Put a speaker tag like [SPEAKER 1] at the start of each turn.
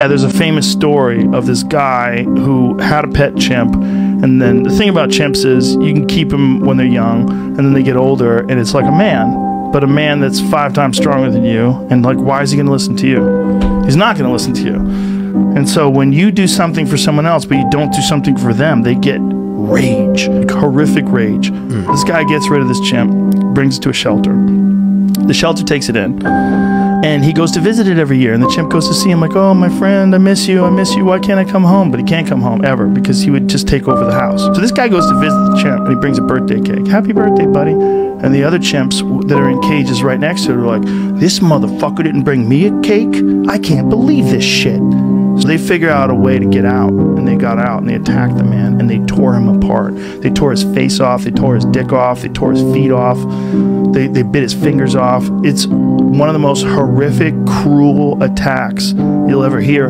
[SPEAKER 1] Yeah, there's a famous story of this guy who had a pet chimp, and then the thing about chimps is you can keep them when they're young, and then they get older, and it's like a man, but a man that's five times stronger than you. And like, why is he going to listen to you? He's not going to listen to you. And so when you do something for someone else, but you don't do something for them, they get rage, like horrific rage. Mm. This guy gets rid of this chimp, brings it to a shelter. The shelter takes it in and he goes to visit it every year and the chimp goes to see him like oh my friend i miss you i miss you. Why can't i come home? But he can't come home ever because he would just take over the house. So this guy goes to visit the chimp and he brings a birthday cake. Happy birthday buddy. And the other chimps that are in cages right next to it are like this motherfucker didn't bring me a cake? I can't believe this shit they figure out a way to get out, and they got out and they attacked the man and they tore him apart. They tore his face off, they tore his dick off, they tore his feet off, they, they bit his fingers off. It's one of the most horrific, cruel attacks you'll ever hear.